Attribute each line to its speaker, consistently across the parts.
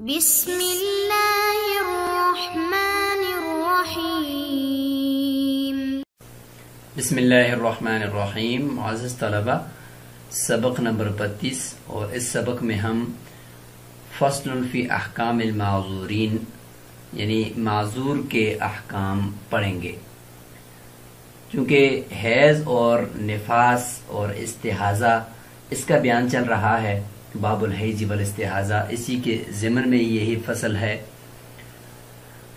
Speaker 1: बिस्मिल्लाहिर्रहमानिर्रहीम। आज़िज़ तलबा, सबक नंबर बत्तीस, और इस सबक में हम फसलफ़ी अहकाम माजूरीन, यानी माजूर के अहकाम पढ़ेंगे। चूँकि हैज़ और नफास और इस्तेहाजा, इसका बयान चल रहा है बाबुल हैजी वल इस्तेहाजा। इसी के ज़िमन में यही फ़सल है।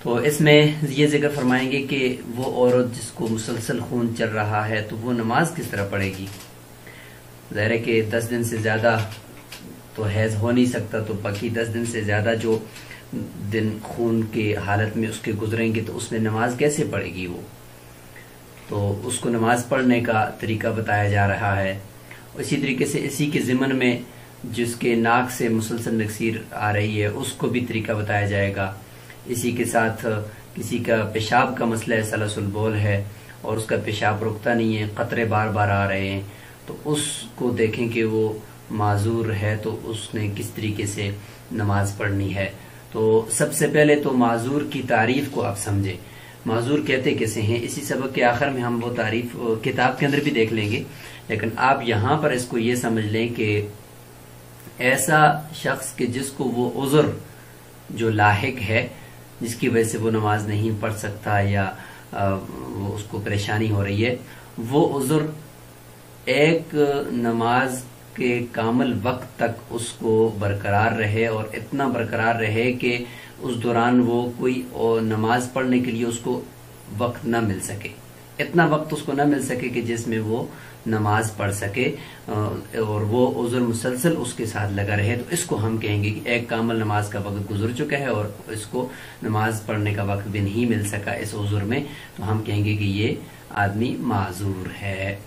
Speaker 1: तो इसमें ये ज़िक्र फरमाएँगे कि वो औरत जिसको मुसलसल खून चल रहा है तो वो नमाज़ किस तरह पढ़ेगी? ज़ाहिर कि दस दिन से ज़्यादा तो हैज़ हो नहीं सकता तो बाकी दस दिन से ज़्यादा जो दिन खून के हालत में उसके गुजरेंगे तो उसमें नमाज़ कैसे पढ़ेगी वो? तो उसको नमाज़ पढ़ने का तरीका बताया जा रहा है। इसी तरीके से इसी के ज़िमन में जिसके नाक से मुसलसल नक्सीर आ रही है, उसको भी तरीका बताया जाएगा। इसी के साथ किसी का पेशाब का मसला है, सलसुल बोल है, और उसका पेशाब रुकता नहीं है, कतरे बार बार आ रहे हैं तो उसको देखें कि वो माजूर है तो उसने किस तरीके से नमाज़ पढ़नी है। तो सबसे पहले तो माजूर की तारीफ़ को आप समझें। माजूर कहते कैसे हैं? इसी सबक के आखिर में हम वो तारीफ़ किताब के अंदर भी देख लेंगे, लेकिन आप यहाँ पर इसको ये समझ लें कि ऐसा शख्स के जिसको वो उज़र जो लाहिक है, जिसकी वजह से वो नमाज़ नहीं पढ़ सकता या वो उसको परेशानी हो रही है, वो उज़र एक नमाज़ के कामल वक्त तक उसको बरकरार रहे और इतना बरकरार रहे कि उस दौरान वो कोई नमाज़ पढ़ने के लिए उसको वक्त ना मिल सके। इतना वक्त उसको ना मिल सके कि जिसमें वो नमाज़ पढ़ सके और वो उजुर मुसलसल उसके साथ लगा रहे तो इसको हम कहेंगे कि एक कामल नमाज़ का वक्त गुजर चुका है और इसको नमाज़ पढ़ने का वक्त भी नहीं मिल सका इस उजुर में। तो हम कहेंगे कि ये आदमी माजूर है।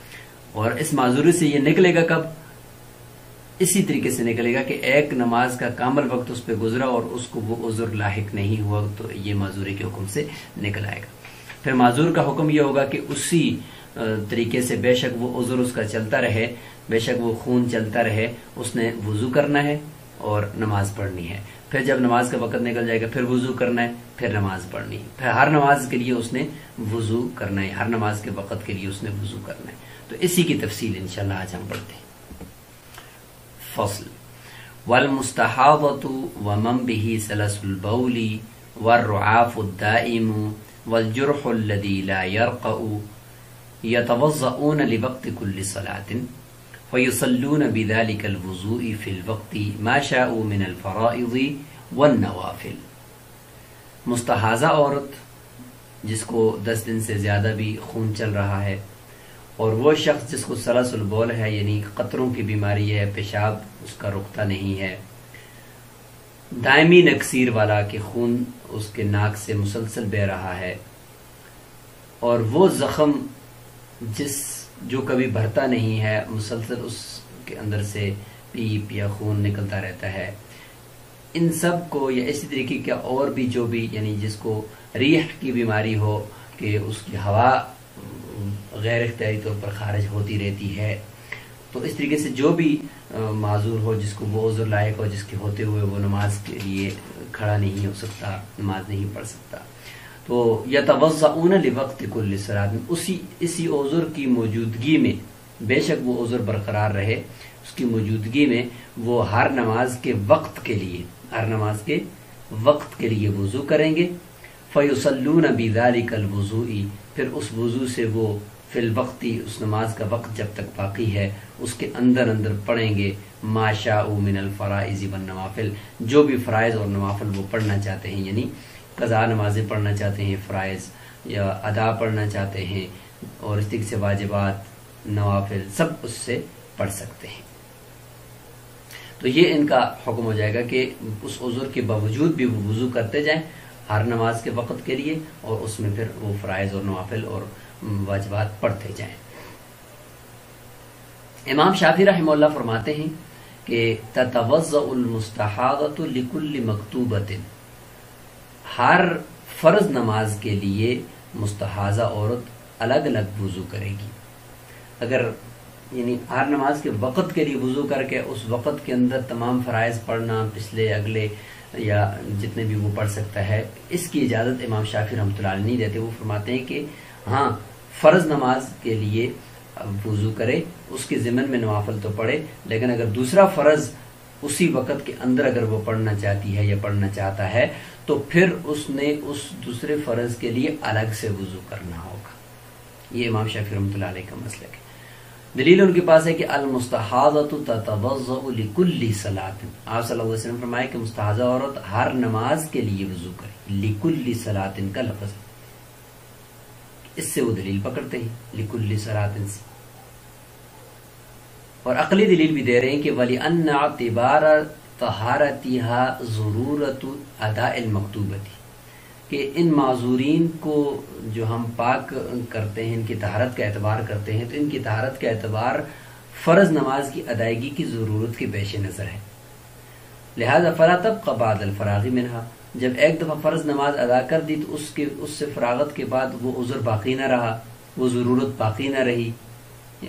Speaker 1: और इस माजूरी से ये निकलेगा कब? इसी तरीके से निकलेगा कि एक नमाज़ का कामल वक्त उस पर गुजरा और उसको वो उजुर लाहिक नहीं हुआ तो ये माजूरी के हुक्म से निकल आएगा। फिर माजूर का हुक्म यह होगा कि उसी तरीके से बेशक वो उजुर उसका चलता रहे, बेशक वो खून चलता रहे, उसने वज़ू करना है और नमाज़ पढ़नी है। फिर जब नमाज़ का वक्त निकल जाएगा, फिर वज़ू करना है, फिर नमाज़ पढ़नी है। फिर हर नमाज़ के लिए उसने वज़ू करना है, हर नमाज़ के वक्त के लिए उसने वज़ू करना है। तो इसी की तफसील इंशाल्लाह आज हम पढ़ते हैं। फ़सल। वल मुस्तहावतु वमम बिही सलसुलबौली वर्रुआफुद्दाइम वलजुरहुल्लदी ला यतवज़ऊन लिवक्त कुल्ल सलातिन फयुसल्लून बिदालिकल वज़ूइ फिल वक्ति मा शाउ मिन अल फराइज़ वन नवाफिल मुस्तहाजा औरत जिसको दस दिन से ज़्यादा भी खून चल रहा है और वो शख्स जिसको सलासुल बोल है यानी कतरों की बीमारी है पेशाब उसका रुकता नहीं है दायमी नक्सीर वाला कि खून उसके नाक से मुसलसल बह रहा है और वो जख्म जिस, जो कभी भरता नहीं है, मुसलसल उसके अंदर से पीप या खून निकलता रहता है। इन सबको या इसी तरीके का और भी जो भी, यानी जिसको रिह की बीमारी हो, कि उसकी हवा गैर अख्तियारी तौर पर खारिज होती रहती है। तो इस तरीके से जो भी माजूर हो, जिसको वो उजुर लायक हो, जिसके होते हुए वो नमाज़ के लिए खड़ा नहीं हो सकता, नमाज़ नहीं पढ़ सकता। तो यतवज़ाऊन वक्त कुल्लसरात उसी, इसी ओजुर की मौजूदगी में, बेशक वो ओजुर बरकरार रहे, उसकी मौजूदगी में वो हर नमाज़ के वक्त के लिए, हर नमाज़ के वक्त के लिए वज़ू करेंगे। फ़युसलून बिदारी कल वजूई। फिर उस वज़ू से वो फिल वक्ती, उस नमाज़ का वक्त जब तक बाकी है, उसके अंदर अंदर पढ़ेंगे माशा मिनल फ़राइज़ी बन नवाफिल। जो भी फ़राइज़ और नवाफिल वो पढ़ना चाहते हैं, यानी कज़ा नमाजें पढ़ना चाहते हैं, फ़्राइज़ या अदा पढ़ना चाहते हैं और इस से वाजिबात, नवाफिल सब उससे पढ़ सकते हैं। तो ये इनका हुक्म हो जाएगा कि उस उजुर के बावजूद भी वो वज़ू करते जाएँ हर नमाज़ के वक़्त के लिए और उसमें फिर वो फ़राइज़ और नवाफिल और वाजिबात पढ़ते जाएँ। इमाम शाफी रहमल्ला फरमाते हैं कि लिकुल्ल मकतूबतिन। हर फ़र्ज़ नमाज़ के लिए मुस्तहाजा औरत अलग अलग वज़ू करेगी। अगर, यानी हर नमाज़ के वक़्त के लिए वज़ू करके उस वक़्त के अंदर तमाम फ़रज़ पढ़ना, पिछले, अगले, या जितने भी वो पढ़ सकता है, इसकी इजाज़त इमाम शाफी रहमत नहीं देते। वो फरमाते हैं कि हाँ फ़र्ज़ नमाज़ के लिए वज़ू करे, उसके जिमन में नवाफल तो पढ़े, लेकिन अगर दूसरा फ़र्ज़ उसी वक़्त के अंदर अगर वो पढ़ना चाहती है या पढ़ना चाहता है तो फिर उसने उस दूसरे फ़र्ज़ के लिए अलग से वज़ू करना होगा। ये इमाम शाफी रहमत का मसलक है। दलील उनके पास है कि अलमुस्तहादतुल्ली सलातिन। आप फरमाए कि मुस्तहाजा औरत हर नमाज़ के लिए वज़ू करे। लिकुल्ली सलातिन का लफज। इससे वो दलील पकड़ते हैं। लिकुल्ली सलातिन से। और अकली दलील भी दे रहे हैं कि वली अन्तिबार तहारतिहा ज़रूरत अदा मकतूबती, कि इन माजूरीन को जो हम पाक करते हैं, इनकी तहारत का एतबार करते हैं तो इनकी तहारत का एतबार फ़र्ज़ नमाज़ की अदायगी की ज़रूरत के पेश नज़र है। लिहाजा फरा तब कबाद अलफरागी मिनहा, जब एक दफ़ा फ़र्ज़ नमाज़ अदा कर दी तो उसके, उससे फरागत के बाद वो उज़र बाकी न रहा, वो ज़रूरत बाकी न रही।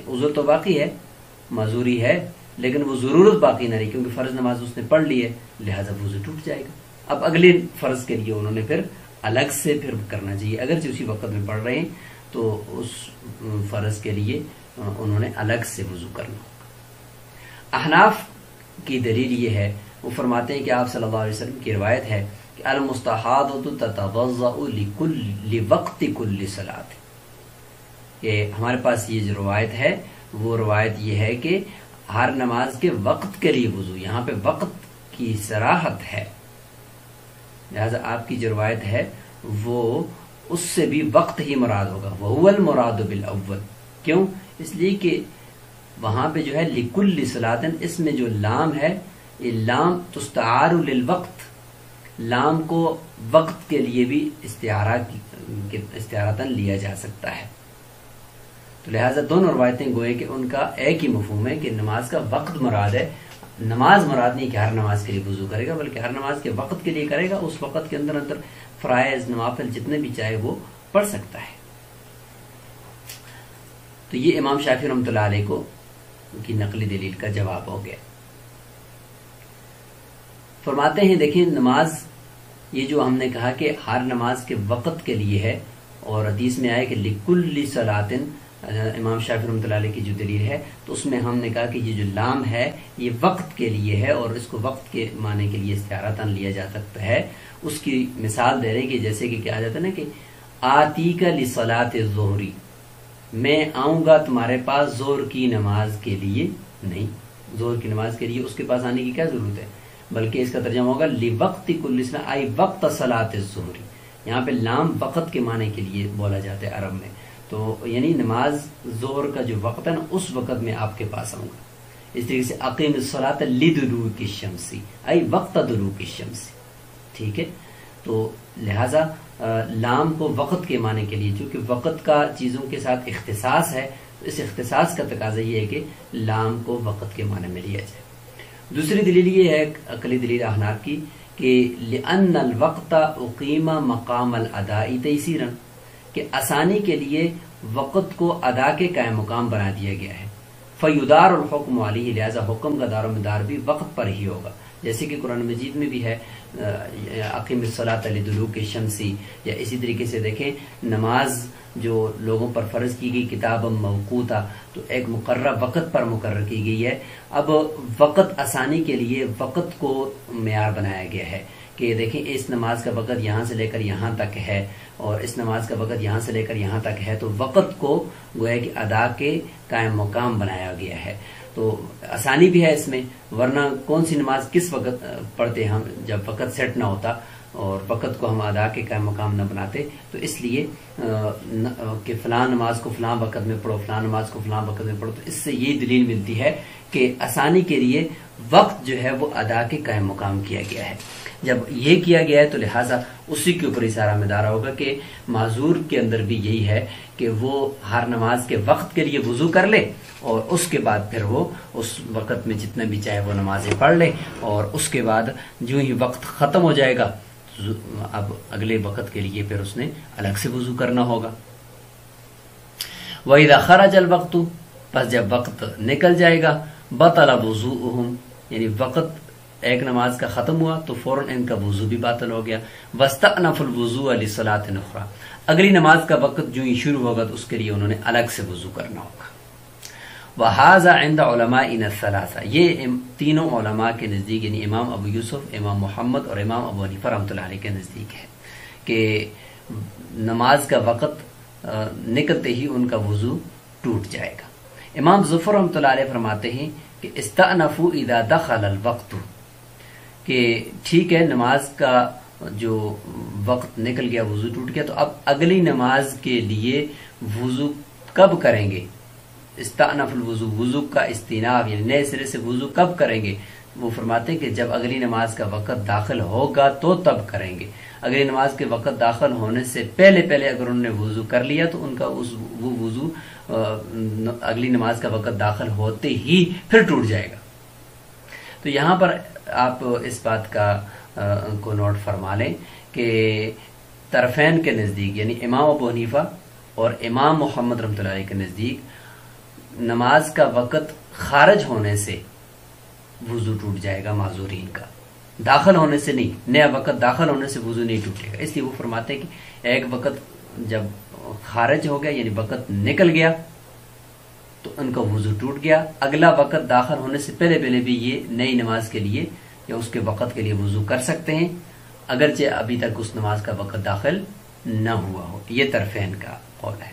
Speaker 1: उज़र तो बाकी है माजूरी है, लेकिन वो ज़रूरत बाकी ना रही, क्योंकि फ़र्ज़ नमाज़ उसने पढ़ ली है, लिहाजा वो टूट जाएगा। अब अगले फ़र्ज़ के लिए उन्होंने फिर अलग से फिर करना चाहिए। अगर जो उसी वक्त में पढ़ रहे हैं तो उस फ़र्ज़ के लिए उन्होंने अलग से वज़ू करना। होगा अहनाफ की दलील ये है, वो फरमाते हैं कि आप सल्लल्लाहु अलैहि वसल्लम की रिवायत है कि अलमुस्तहाद वक्त कुल्ली सलात। ये हमारे पास ये जो रवायत है वो रवायत ये है कि हर नमाज़ के वक्त के लिए वज़ू, यहाँ पे वक्त की सराहत है। लिहाजा आपकी जो रवायत है, वो उससे भी वक्त ही मुराद होगा। वहुअल मुराद बिल अव्वल। क्यों? इसलिए कि वहाँ पे जो है लिकुल सलातन, इसमें जो लाम है, ये लाम तुस्तारुल वक्त। लाम को वक्त के लिए भी इस्तारा इस्तारतन लिया जा सकता है। तो लिहाजा दोनों रवायतें गोए कि उनका एक ही मफहूम है कि नमाज़ का वक्त मुराद है। नमाज़ मुराद नहीं कि हर नमाज़ के लिए वज़ू करेगा, बल्कि हर नमाज़ के वक्त के लिए करेगा। उस वक्त के अंदर अंदर फ्राइज नवाफिल जितने भी चाहे वो पढ़ सकता है। तो ये इमाम शाफी रमत को की नकली दलील का जवाब हो गया। फरमाते हैं देखिए नमाज़, ये जो हमने कहा कि हर नमाज़ के वक्त के लिए है, और हदीस में आया कि लिकुल्ली सलातिन इमाम शाफी रमत की जो दलील है तो उसमें हमने कहा कि ये जो लाम है, ये वक्त के लिए है और इसको वक्त के माने के लिए इस्तारतन लिया जा सकता है। उसकी मिसाल दे रहे कि जैसे कि क्या जाता है ना कि आती का लिसलात जोहरी, मैं आऊँगा तुम्हारे पास ज़ोर की नमाज़ के लिए। नहीं ज़ोर की नमाज़ के लिए उसके पास आने की क्या ज़रूरत है? बल्कि इसका तर्जमा होगा, ली वक्त आई वक्त सलात जोहरी। यहाँ पे लाम वक्त के माने के लिए बोला जाता है अरब में। तो यानी नमाज़ ज़ोर का जो वक्त है ना, उस वक्त में आपके पास आऊँगा। इस तरीके से अकीम सलात लिदलू की शमसी आई वक्त दलू की शमसी, ठीक है? तो लिहाजा लाम को वक्त के माने के लिए, क्योंकि वक्त का चीज़ों के साथ इख्तिसास है तो इस इख्तिसास का तकाजा ये है कि लाम को वक्त के माने में लिया जाए। दूसरी दलील ये है, अकली दलील अहनार की, कि वक्त उकीमा मकाम अदाई तयसीरन कि आसानी के लिए वक़्त को अदा के कायम मुकाम बना दिया गया है। फयुदार और हुक्म वाली लिहाजा हुक्म का दारोमदार भी वक्त पर ही होगा। जैसे कि कुरान मजीद में भी है अकीम सलातलू के शमसी। या इसी तरीके से देखें, नमाज़ जो लोगों पर फ़र्ज़ की गई, किताब मवकूता तो एक मुकर्रा वक़्त पर मुकर की गई है। अब वक़्त आसानी के लिए वक़्त को मैार बनाया गया है कि देखें, इस नमाज़ का वक़्त यहाँ से लेकर यहाँ तक है। और इस नमाज़ का वक़्त यहाँ से लेकर यहाँ तक है तो वक़्त को गोया कि अदा के कायम मुकाम बनाया गया है। तो आसानी भी है इसमें, वरना कौन सी नमाज़ किस वक़्त पढ़ते हम, जब वक़्त सेट ना होता और वक़्त को हम अदा के कायम मुकाम न बनाते तो इसलिए कि फ़लाँ नमाज़ को फ़लाँ वक़्त में पढ़ो, फ़लाँ नमाज़ को फ़लाँ वक़्त में पढ़ो तो इससे ये दलील मिलती है कि आसानी के लिए वक्त जो है वो अदा के कायम मुकाम किया गया है। जब ये किया गया है तो लिहाजा उसी के ऊपर इशारा में दारा होगा कि माजूर के अंदर भी यही है कि वो हर नमाज़ के वक्त के लिए वज़ू कर ले और उसके बाद फिर वो उस वक्त में जितने भी चाहे वो नमाजें पढ़ ले और उसके बाद जो ही वक्त खत्म हो जाएगा अब अगले वक्त के लिए फिर उसने अलग से वज़ू करना होगा। वही खराज अल वक्त, बस जब वक्त निकल जाएगा, बतला वज़ू यानी वक्त एक नमाज़ का खत्म हुआ तो फ़ौरन इनका वज़ू भी बातल हो गया। वस्तनफुल वज़ू अली सलात नखरा अगली नमाज़ का वक्त जो ही शुरू होगा तो उसके लिए उन्होंने अलग से वज़ू करना होगा। वहाजा इन सलासा। ये तीनों के नज़दीक, यानी इमाम अबू यूसुफ, इमाम मोहम्मद और इमाम अबू हनीफा रहमत के नज़दीक है कि नमाज़ का वक़्त निकलते ही उनका वज़ू टूट जाएगा। इमाम जुफर रहमत फरमाते हैं कि इस्तानफू इदा दखल वक्त। कि ठीक है, नमाज़ का जो वक्त निकल गया, वज़ू टूट गया तो अब अगली नमाज़ के लिए वज़ू कब करेंगे? इस्तानफुल वज़ू वज़ू का इस्तीनाफ यानी नए सिरे से वज़ू कब करेंगे? वो फरमाते हैं कि जब अगली नमाज़ का वक्त दाखिल होगा तो तब करेंगे। अगली नमाज़ के वक्त दाखिल होने से पहले पहले अगर उन्होंने वज़ू कर लिया तो उनका उस वो वज़ू अगली नमाज़ का वक्त दाखिल होते ही फिर टूट जाएगा। तो यहाँ पर आप इस बात का को नोट फरमा लें कि तरफैन के नज़दीक, यानी इमाम अबू हनीफा और इमाम मोहम्मद रमत के नज़दीक नमाज़ का वक़्त खारज होने से वज़ू टूट जाएगा माजूरीन का। दाखिल होने से नहीं, नया वक़्त दाखिल होने से वज़ू नहीं टूटेगा। इसलिए वो फरमाते हैं कि एक वक़्त जब खारिज हो गया, यानी वक़्त निकल गया तो उनका वज़ू टूट गया। अगला वक़्त दाखिल होने से पहले पहले भी ये नई नमाज़ के लिए या उसके वक़्त के लिए वज़ू कर सकते हैं, अगरचे अभी तक उस नमाज़ का वक़्त दाखिल न हुआ हो। ये तरफेन का कौल है।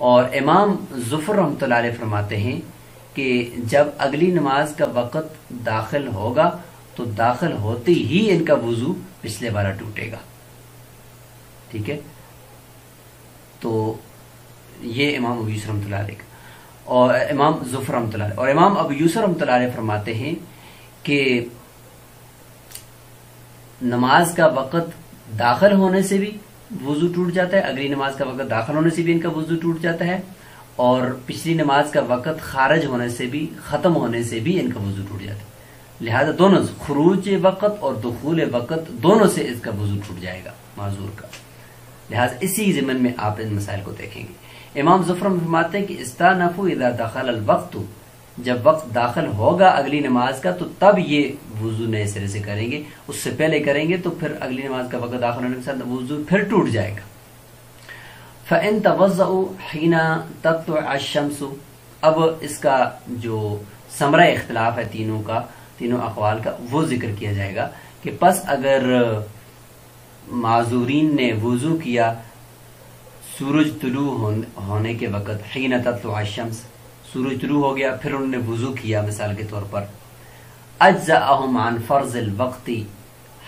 Speaker 1: और इमाम जुफर रहमत फरमाते हैं कि जब अगली नमाज़ का वक़्त दाखिल होगा तो दाखिल होते ही इनका वज़ू पिछले वाला टूटेगा। ठीक है? तो ये इमाम अबू यूसर रहमत और इमाम जुफर रहमत और इमाम अब यूसर रहमत फरमाते हैं कि नमाज़ का वक़्त दाखिल होने से भी वज़ू टूट जाता है, अगली नमाज़ का वक़्त दाखिल होने से भी इनका वज़ू टूट जाता है, और पिछली नमाज़ का वक़्त खारज होने से भी, ख़त्म होने से भी इनका वज़ू टूट जाता है। लिहाजा दोनों खरूज वक़्त और दखूल वक़्त दोनों से इसका वज़ू टूट जाएगा, माजूर का। लिहाजा इसी जमन में आप इन मसाइल को देखेंगे। इमाम ज़फ़र फरमाते हैं कि इस्तानफू इदा दखल वक्त जब वक्त दाखिल होगा अगली नमाज़ का तो तब ये वज़ू नए सिरे से करेंगे। उससे पहले करेंगे तो फिर अगली नमाज़ का वक्त दाखिल होने के साथ वज़ू फिर टूट जाएगा। फ़ैन तवज़ीना तब तो अशमसु अब इसका जो समरा इख्तलाफ है तीनों का, तीनों अकवाल का, वो ज़िक्र किया जाएगा कि बस अगर माजूरीन ने वज़ू किया सूरज तुलू होने के वक़्त हीन तत्व शम्स, सूरज तुलू हो गया, फिर उन्होंने वज़ू किया मिसाल के तौर पर। अजान फ़र्ज़ वक्ती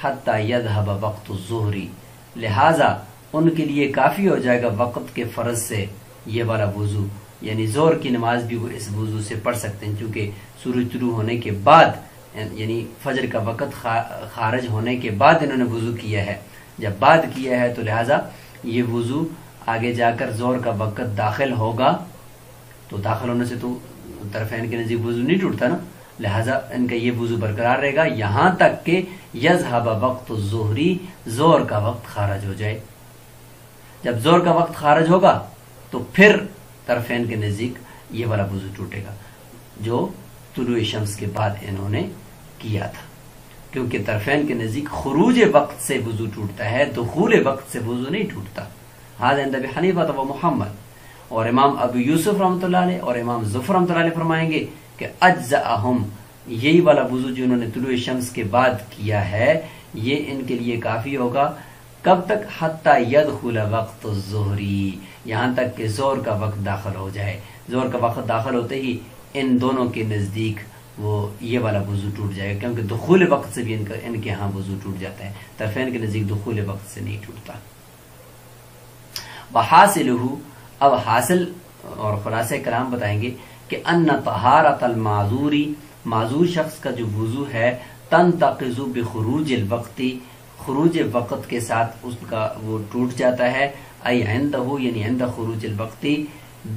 Speaker 1: हत्ता यदहब वक्त जोहरी। लिहाजा उनके लिए काफ़ी हो जाएगा वक्त के फ़र्ज़ से ये वाला वज़ू। यानी ज़ोर की नमाज़ भी वो इस वज़ू से पढ़ सकते हैं क्योंकि सूरज तुलू होने के बाद, यानी फजर का वक़्त खारिज होने के बाद इन्होंने वज़ू किया है। जब बाद किया है तो लिहाजा ये वज़ू आगे जाकर ज़ोर का वक़्त दाखिल होगा तो दाखिल होने से तो तरफेन के नजीक वज़ू नहीं टूटता ना। लिहाजा इनका ये वज़ू बरकरार रहेगा। यहाँ तक कि यजहबा वक्त जोहरी, ज़ोर का वक्त खारज हो जाए। जब ज़ोर का वक्त खारज होगा तो फिर तरफेन के नज़दीक ये वाला वज़ू टूटेगा, जो तुलु शम्स के बाद इन्होंने किया था। क्योंकि तरफेन के नज़दीक खरूज वक्त से वज़ू टूटता है, दखूल वक्त से वज़ू नहीं टूटता। हाज नबी हनीफा तो मोहम्मद और इमाम अबू यूसुफ रहमत और इमाम ज़फ़र रहमत फरमाएँगे कि अज्जा अहम यही वाला वज़ू जो उन्होंने तुलु शम्स के बाद किया है ये इनके लिए काफ़ी होगा कब तक हत्ता यद खुला वक्त जोहरी यहाँ तक कि ज़ोर का वक्त दाखिल हो जाए ज़ोर का वक्त दाखिल होते ही इन दोनों के नज़दीक वो ये वाला वज़ू टूट जाएगा क्योंकि दखूल वक्त से भी इनका इनके यहाँ वज़ू टूट जाता है तरफेन के नज़दीक दखूल वक्त से नहीं टूटता बहासिल अब हासिल और खुलास कलाम बताएँगे कि अन्न तहारत माजूरी, माजूर शख्स का जो वज़ू है तन तकजु बखरूज वक्ती। खरूज वक्त के साथ उसका वो टूट जाता है। आई आंद हो यानी आंद खरूज वक्ती।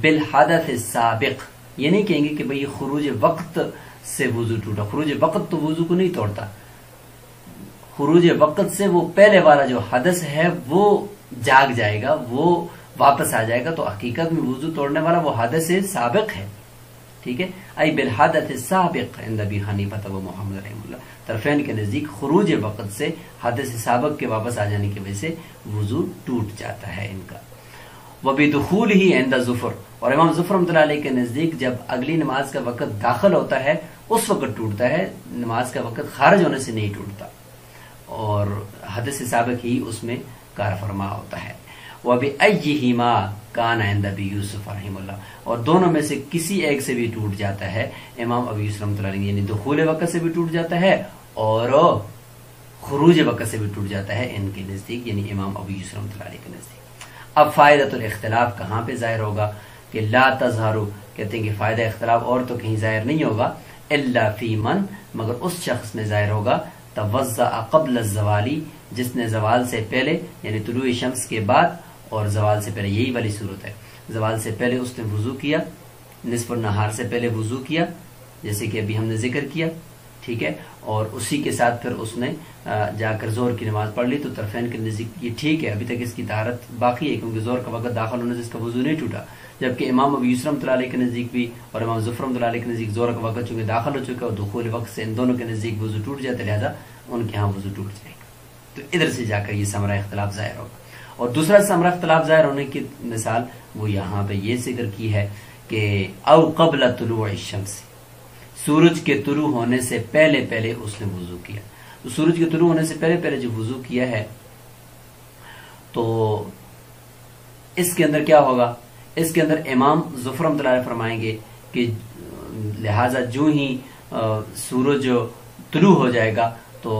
Speaker 1: बिल हदत सबक। ये नहीं कहेंगे कि भाई खरूज वक्त से वज़ू टूटा। खरूज वक्त तो वज़ू को नहीं तोड़ता। खरूज वक्त से वो पहले वाला जो हदस है, वो जाग जाएगा, वो वापस आ जाएगा तो हकीकत में वज़ू तोड़ने वाला वो हदस सबक है। ठीक है? आई बिलहदत सबक नबी हनीफा तब मोहम्मद तरफेन के नज़दीक खरूज वक़्त से हदस सबक के वापस आ जाने की वजह से वज़ू टूट जाता है इनका। वह बेदखूल ही इंदा जुफर। और इमाम जुफर के नज़दीक जब अगली नमाज़ का वक़्त दाखिल होता है, उस वक़्त टूटता है। नमाज़ का वक़्त खारिज होने से नहीं टूटता। और हदस सबक ही उसमें कार फरमा होता है। वह भी अयमा कान आइंदा भी यूसुफ रहीमुल्ला और दोनों में से किसी एक से भी टूट जाता है। इमाम अबी यूसुफ यानी दखूल वक़्त से भी टूट जाता है और खरूज वक़्त से भी टूट जाता है इनके नज़दीक, यानी इमाम अबी यूसुफ के नज़दीक। अब फ़ायदतुल इख्तलाफ कहाँ पे ज़ाहिर होगा? कि ला तजहारू, कहते हैं कि फ़ायदा इख्तलाफ और तो कहीं ज़ाहिर नहीं होगा अल्ला फ़ी मन, मगर उस शख्स में ज़ाहिर होगा तवज़ा कबल जवाली जिसने जवाल से पहले, यानी तुलु शम्स के बाद, और जवाल से पहले यही वाली सूरत है। जवाल से पहले उसने वज़ू किया, निसफ नहार से पहले वज़ू किया, जैसे कि अभी हमने ज़िक्र किया, ठीक है? और उसी के साथ फिर उसने जाकर ज़ोर की नमाज़ पढ़ ली तो तरफेन के नज़दीक ये ठीक है, अभी तक इसकी तारत बाकी है, क्योंकि ज़ोर का वक्त दाखिल होने से इसका वज़ू नहीं टूटा। जबकि इमाम अबी यूसरम तलाले के नज़दीक भी, और इमाम जुफरम तलाले के नज़दीक ज़ोर का वक्त चूँकि दाखिल हो चुका है, और दुखूल वक्त से इन दोनों के नज़दीक वज़ू टूट जाते लिहाजा उनके यहाँ वज़ू टूट जाएगा। तो इधर से जाकर ये समरा इख्तलाफ ज़ाहिर होगा। और दूसरा समरा इख्तलाफ ज़ाहिर होने की मिसाल, वो यहाँ पे ये ज़िक्र की है कि अव कबल तुलु शम्स, सूरज के तुरु होने से पहले पहले उसने वज़ू किया। तो सूरज के तुरु होने से पहले पहले जो वज़ू किया है तो इसके अंदर क्या होगा? इसके अंदर इमाम जुफरम फरमाएँगे कि लिहाजा जो ही सूरज तुलु हो जाएगा तो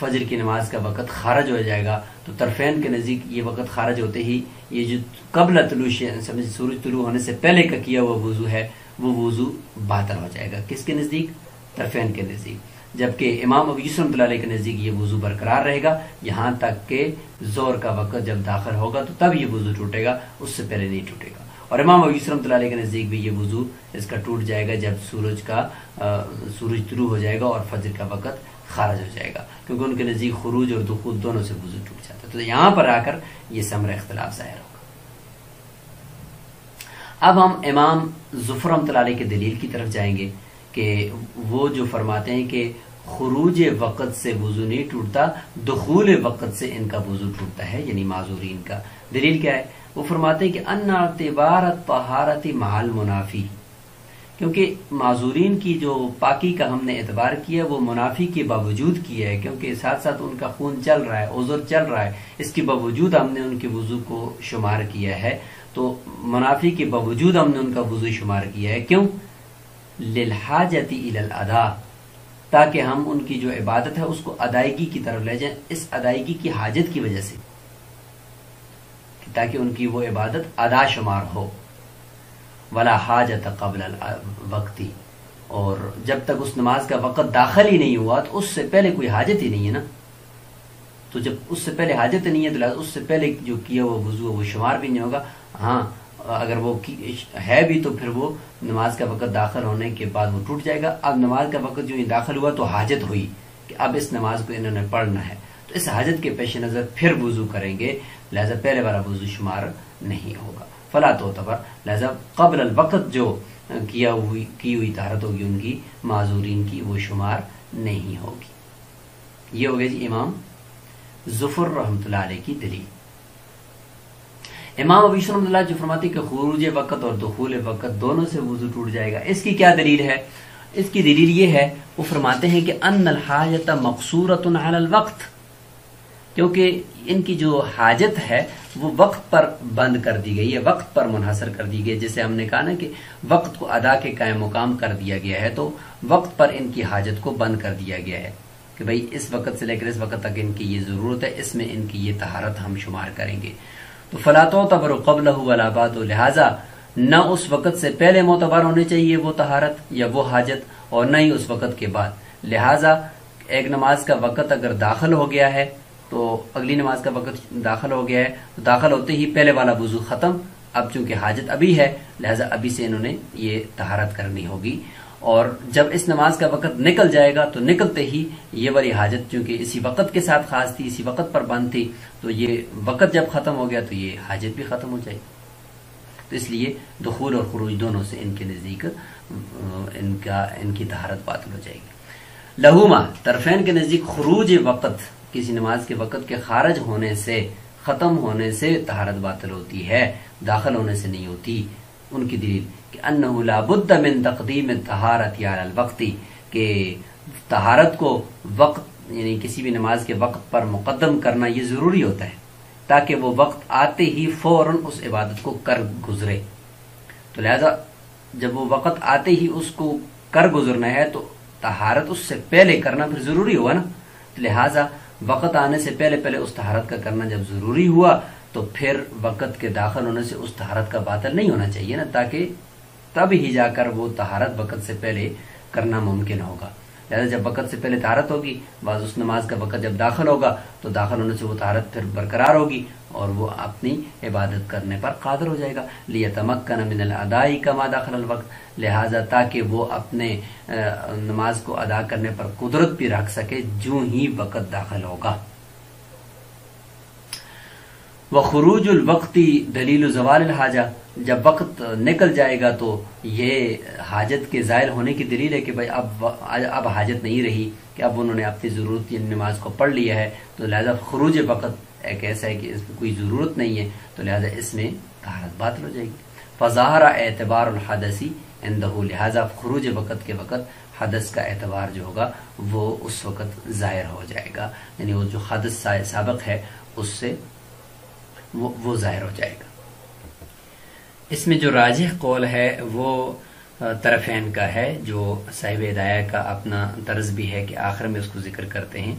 Speaker 1: फजर की नमाज़ का वक़्त खारज हो जाएगा तो तरफेन के नज़दीक ये वक़्त खारज होते ही ये जो कबल तुलू समझ सूरज तुलू होने से पहले का किया हुआ वज़ू है, वो वज़ू बातर हो जाएगा। किसके नज़दीक? तरफेन के नज़दीक। जबकि इमाम अब यूसुफ के नज़दीक ये वज़ू बरकरार रहेगा। यहाँ तक के ज़ोर का वक़्त जब दाखिल होगा तो तब ये वज़ू टूटेगा, उससे पहले नहीं टूटेगा। और इमाम अबू यूसुफ के नज़दीक भी ये वज़ू इसका टूट जाएगा जब सूरज का सूरज तुलू हो जाएगा और फजर का वक़्त खारज हो जाएगा, क्योंकि उनके नज़दीक खरूज और दुखूद दोनों से वज़ू टूट जाता है। तो यहाँ पर आकर यह समर इख्तलाफ ज़ाहिर होगा। अब हम इमाम जुफर अमतलाली के दलील की तरफ़ जाएँगे कि वो जो फरमाते हैं कि खरूज वक़्त से वज़ू नहीं टूटता, दखूल वक़्त से इनका वज़ू टूटता है, यानी माजूरीन का। दलील क्या है? वो फरमाते हैं कि अन्ना तिबारत तहारती माल मुनाफी। क्योंकि माजूरीन की जो पाकी का हमने एतबार किया, वो मुनाफी के बावजूद किया है, क्योंकि साथ साथ उनका खून चल रहा है, उजुर चल रहा है। इसके बावजूद हमने उनके वज़ू को शुमार किया है। तो मुनाफी के बावजूद हमने उनका वज़ू शुमार किया है। क्यों? लिलहाजती अदा। ताकि हम उनकी जो इबादत है, उसको अदायगी की तरफ़ ले जाएँ। इस अदायगी की हाजत की वजह से। ताकि उनकी वो इबादत अदा शुमार हो। वला हाजत कबल वक्ती। और जब तक उस नमाज़ का वक़्त दाखिल ही नहीं हुआ तो उससे पहले कोई हाजत ही नहीं है ना? तो जब उससे पहले हाजत नहीं है तो उससे पहले जो किया वो वज़ू वो शुमार भी नहीं होगा। हाँ अगर वो है भी तो फिर वो नमाज़ का वक़्त दाखिल होने के बाद वो टूट जाएगा। अब नमाज़ का वक़्त जो दाखिल हुआ तो हाजत हुई कि अब इस नमाज़ को इन्होंने पढ़ना है। तो इस हाजत के पेश नज़र फिर वज़ू करेंगे। लिहाजा पहले वाला वज़ू शुमार नहीं होगा। फला तो तबर लिहाजा कबल वक़्त जो किया हुई, की हुई तारत होगी उनकी, माजूरीन की वो शुमार नहीं होगी। ये हो गया जी इमाम जुफर रहमत की दलील। इमाम अबी रहमत जो फरमाती कि खरूज वक़्त और दखूल वक़्त दोनों से वज़ू टूट जाएगा। इसकी क्या दलील है? इसकी दलील ये है, वो फरमाते हैं कि अन हाजत मकसूरत वक्त। क्योंकि इनकी जो हाजत है, वो वक्त पर बंद कर दी गई है, वक्त पर मुनहसर कर दी गई है। जैसे हमने कहा ना कि वक्त को अदा के कायम मुकाम कर दिया गया है तो वक्त पर इनकी हाजत को बंद कर दिया गया है कि भाई इस वक्त से लेकर इस वक्त तक इनकी ये ज़रूरत है, इसमें इनकी ये तहारत हम शुमार करेंगे। तो फलातो तबर कबल वलाबाद लिहाजा न उस वक्त से पहले मोतबर होने चाहिए वो तहारत या वो हाजत, और न ही उस वक्त के बाद। लिहाजा एक नमाज़ का वक्त अगर दाखिल हो गया है तो अगली नमाज़ का वक्त दाखिल हो गया है। तो दाखिल होते ही पहले वाला वज़ू खत्म। अब चूँकि हाजत अभी है, लिहाजा अभी से इन्होंने ये तहारत करनी होगी। और जब इस नमाज़ का वक्त निकल जाएगा तो निकलते ही ये वाली हाजत चूँकि इसी वक्त के साथ खास थी, इसी वक्त पर बंद थी तो ये वक्त जब खत्म हो गया तो ये हाजत भी खत्म हो जाएगी। तो इसलिए दखूल और खरूज दोनों से इनके नज़दीक, इनका, इनकी तहारत बातिल हो जाएगी। लहूमा, तरफेन के नज़दीक खरूज वक़्त किसी नमाज़ के वक़्त के खारज होने से, ख़त्म होने से तहारत बातिल होती है, दाखिल होने से नहीं होती। उनकी दलील कि मिन तकदीम तहारत वक्ती, के तहारत को वक्त, यानी किसी भी नमाज़ के वक्त पर मुकदम करना ये ज़रूरी होता है, ताकि वो वक्त आते ही फ़ौरन उस इबादत को कर गुजरे। तो लिहाजा, जब वो वक्त आते ही उसको कर गुजरना है तो तहारत उससे पहले करना फिर ज़रूरी हुआ ना। तो लिहाजा वक्त आने से पहले पहले उस तहारत का करना जब ज़रूरी हुआ तो फिर वक़्त के दाखिल होने से उस तहारत का बातल नहीं होना चाहिए ना, ताकि तब ही जाकर वो तहारत वक़्त से पहले करना मुमकिन होगा। लिहाजा जब वक़्त से पहले तहारत होगी, बाज उस नमाज़ का वक़्त जब दाखिल होगा तो दाखिल होने से वो तहारत फिर बरकरार होगी और वो अपनी इबादत करने पर कादर हो जाएगा। लिया तमक्न मिनल अदाई कमा दाखिल वक्त, लिहाजा ताकि वो अपने नमाज़ को अदा करने पर कुदरत भी रख सके, जो ही वक़्त दाखिल होगा। व खरूज वक्ती दलील जवाल हाजा जब वक्त निकल जाएगा तो ये हाजत के जायल होने की दलील है कि भाई अब अब हाजत नहीं रही कि अब उन्होंने अपनी ज़रूरत नमाज़ को पढ़ लिया है तो लिहाजा खरूज वक्त एक ऐसा है कि इसमें कोई ज़रूरत नहीं है तो लिहाजा इसमें तहारत बात हो जाएगी। फ़जाहरा एतबार हदसी इंदहू, लिहाजा खरूज वक़्त के वक़्त हदस का एतबार जो होगा, वो उस वक़्त ज़ाहिर हो जाएगा। यानी वो जो हदस सबक है, उससे वो वो ज़ाहिर हो जाएगा। इसमें जो राजिह कौल है, वो तरफेन का है, जो साहिब हिदाया का अपना तर्ज भी है कि आखिर में उसको ज़िक्र करते हैं।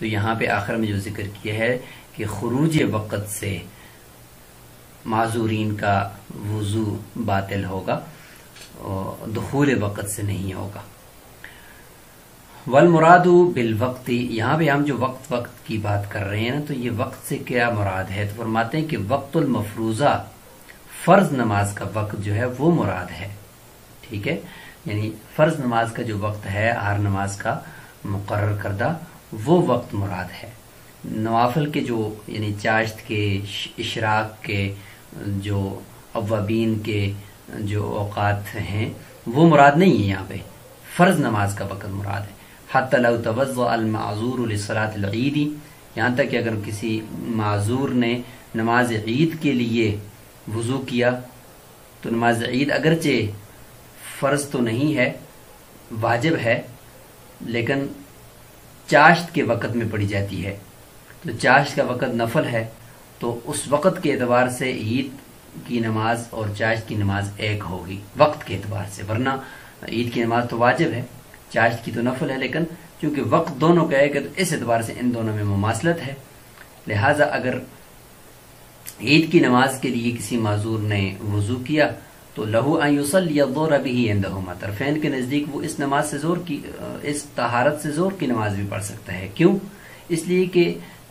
Speaker 1: तो यहाँ पे आखिर में जो ज़िक्र किया है कि खरूज वक़्त से माजूरीन का वज़ू बातिल होगा दखूल वक़्त से नहीं होगा। वल मुरादू बिल वक्ती, यहाँ पे हम जो वक्त वक्त की बात कर रहे हैं ना तो ये वक्त से क्या मुराद है? तो फरमाते हैं कि वक्तुल मफरूजा फ़र्ज़ नमाज़ का वक्त जो है वो मुराद है। ठीक है? यानी फ़र्ज़ नमाज़ का जो वक्त है हर नमाज़ का मुकर करदा, वो वक्त मुराद है। नवाफल के जो, यानी चाश्त के, इशराक के, जो अवाबीन के जो अवकात हैं, वो मुराद नहीं है यहाँ पे। फ़र्ज़ नमाज़ का वक्त मुराद है। हतलतवज़माजूरसलातईदी यहाँ तक कि अगर किसी माजूर ने नमाज़ ईद के लिए वज़ू किया तो नमाज़ ईद अगरचे फ़र्ज़ तो नहीं है, वाजिब है, लेकिन चाश्त के वक़्त में पड़ी जाती है। तो चाश्त का वक़्त नफल है तो उस वक़्त के एतबार से ईद की नमाज़ और चाश्त की नमाज़ एक होगी, वक्त के एतबार से। वरना ईद की नमाज़ तो वाजिब है, चाश्त की तो नफल है, लेकिन चूँकि वक्त दोनों का एक है तो इस एतबार से इन दोनों में मुमासलत है। लिहाजा अगर ईद की नमाज़ के लिए किसी माजूर ने वज़ू किया तो लहू आयुसल या दौर अभी ही इंदहुमा। तरफेन के नज़दीक वो इस नमाज़ से ज़ोर की इस तहारत से ज़ोर की नमाज़ भी पढ़ सकता है। क्यों? इसलिए कि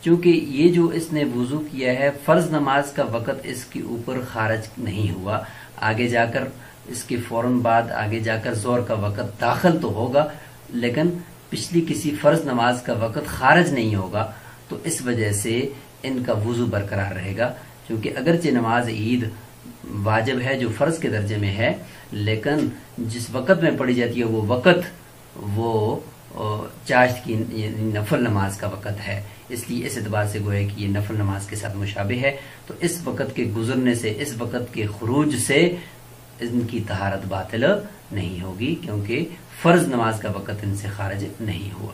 Speaker 1: चूँकि ये जो इसने वज़ू किया है, फ़र्ज़ नमाज़ का वक़्त इसके ऊपर खारज नहीं हुआ। आगे जाकर इसके फ़ौरन बाद आगे जाकर ज़ोर का वक़्त दाखिल तो होगा, लेकिन पिछली किसी फ़र्ज़ नमाज़ का वक़्त खारज नहीं होगा तो इस वजह से इनका वज़ू बरकरार रहेगा, क्योंकि अगरचे नमाज़ ईद वाजिब है जो फ़र्ज़ के दर्जे में है, लेकिन जिस वक़्त में पढ़ी जाती है वो वक़्त, वो चाश्त की नफल नमाज़ का वक़्त है। इसलिए इस एतबार से गोया कि ये नफल नमाज़ के साथ मुशाबे है। तो इस वक़्त के गुजरने से, इस वक़्त के खरूज से इनकी तहारत बातिल नहीं होगी, क्योंकि फ़र्ज़ नमाज़ का वक़्त इनसे खारिज नहीं हुआ।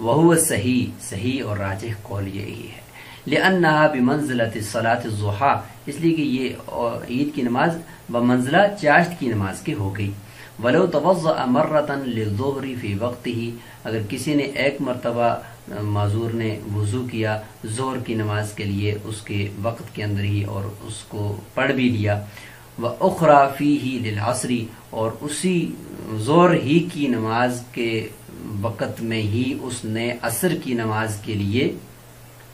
Speaker 1: वह सही सही और राज कौल यही है। लिअन्नहा बिमंजिलत सलात जुहा इसलिए कि ये ईद की नमाज़ बमंजिला चाश्त की नमाज़ के हो गई वलो तवज़ मर्रतन लिजोहरी फ़ी वक्त ही अगर किसी ने एक मरतबा माजूर ने वज़ू किया ज़ोर की नमाज़ के लिए उसके वक्त के अंदर ही और उसको पढ़ भी लिया व उखरा फ़ी ही लिलासरी और उसी ज़ोर ही की नमाज़ के वक़्त में ही उसने असर की नमाज़ के लिए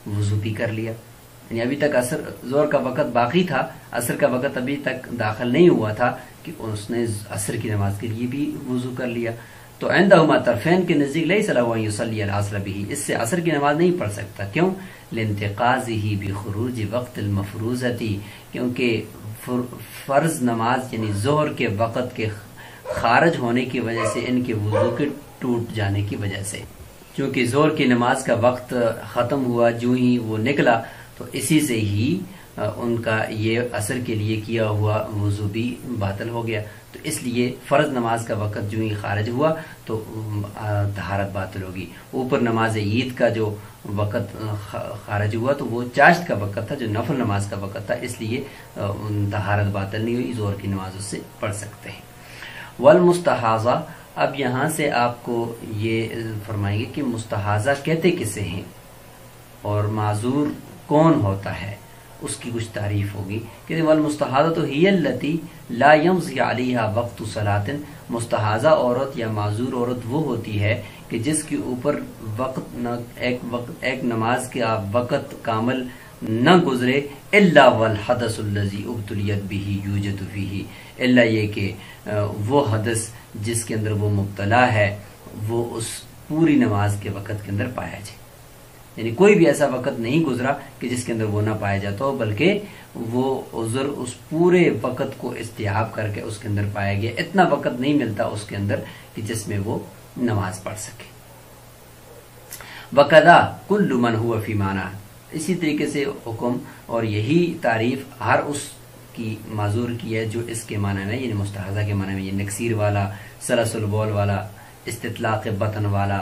Speaker 1: वज़ू भी कर लिया। यानी अभी तक असर, ज़ोर का वक़्त बाकी था, असर का वक़्त अभी तक दाखिल नहीं हुआ था कि उसने असर की नमाज़ के लिए भी वज़ू कर लिया। तो आइंदा तरफेन के नज़दीक लई सलासर भी इससे असर की नमाज़ नहीं पढ़ सकता। क्यों? लिंतकाज ही भी खरूज वक्त मफरूजती। क्योंकि फ़र्ज़ नमाज़, यानी जोहर के वक़्त के खारज होने की वजह से इनके वज़ू के टूट जाने की वजह से। क्योंकि ज़ोर की नमाज़ का वक्त ख़त्म हुआ, जो ही वो निकला तो इसी से ही उनका ये असर के लिए किया हुआ वज़ू भी बातल हो गया। तो इसलिए फ़र्ज़ नमाज़ का वक़्त जो ही खारिज हुआ तो तहारत बातल होगी। ऊपर नमाज़ ईद का जो वक़्त खारिज हुआ तो वो चाश्त का वक़्त था, जो नफल नमाज़ का वक़्त था, इसलिए तहारत बातल नहीं हुई ज़ोर की नमाज़ उससे पढ़ सकते हैं। वल मुस्तहाजा अब यहाँ से आपको ये फरमाएँगे कि मुस्तहाजा कहते किसे हैं? और माजूर कौन होता है? उसकी कुछ तारीफ़ होगी। कि वल मुस्तहाजा तो ही लती ला यमजिया वक्त सलातिन। मुस्तहाजा औरत या माजूर औरत वो होती है कि जिसके ऊपर वक्त न, एक वक्त, एक नमाज़ के आप वक्त, कामल न गुजरे अल्ला वल हदसुल्लजी यूजत फीही। अल्ला ये कि वो हदस जिसके अंदर वो मुबतला है, वो उस पूरी नमाज़ के वक़्त के अंदर पाया जाए। यानी कोई भी ऐसा वक़्त नहीं गुजरा कि जिसके अंदर वो ना पाया जाता हो, बल्कि वो उजर उस पूरे वक़्त को इस्तेहाब करके उसके अंदर पाया गया। इतना वक़्त नहीं मिलता उसके अंदर कि जिसमें वो नमाज़ पढ़ सके। वकदा कुल्लु मन हुआ फीमाना इसी तरीके से हुक्म और यही तारीफ़ हर उस की माजूर की है जो इसके माने में, यानी मुस्तहजा के माने में ये नक्सीर वाला, सलसल बोल वाला इस्तलाक बतन वाला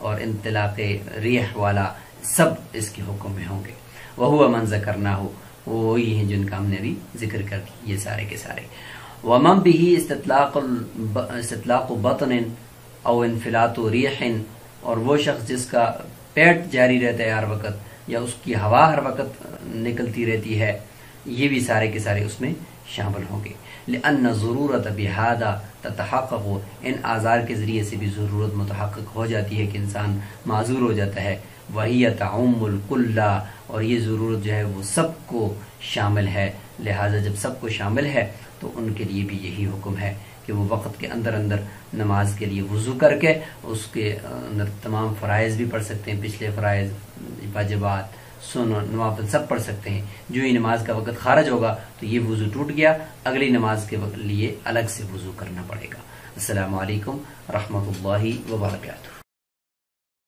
Speaker 1: और इंतलाक रेह वाला सब इसके हुक्म में होंगे। वह हुआ मंज करना हो वो वही है जिनका हमने अभी ज़िक्र कर ये सारे के सारे। वमम भी ही इस्तलाक बतन और इनफिलात रिहन, और वो शख्स जिसका पेट जारी रहता है हर वक्त या उसकी हवा हर वक्त निकलती रहती है, ये भी सारे के सारे उसमें शामिल होंगे। अन्न ज़रूरत बिहादा तहक़ हो इन आज़ार के ज़रिए से भी ज़रूरत मतहक़ हो जाती है कि इंसान माजूर हो जाता है। वही तमुल्कुल्ला और ये ज़रूरत जो है वो सबको शामिल है। लिहाजा जब सबको शामिल है तो उनके लिए भी यही हुक्म है। कि वो वक़्त के अंदर अंदर नमाज़ के लिए वज़ू करके उसके अंदर तमाम फ़रज़ भी पढ़ सकते हैं, पिछले फ़रज़ वाजबात सुन नवाफल सब पढ़ सकते हैं। जो ही नमाज़ का वक़्त खारज होगा तो ये वज़ू टूट गया। अगली नमाज़ के लिए अलग से वज़ू करना पड़ेगा। असलकम वरहमल व